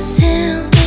Still.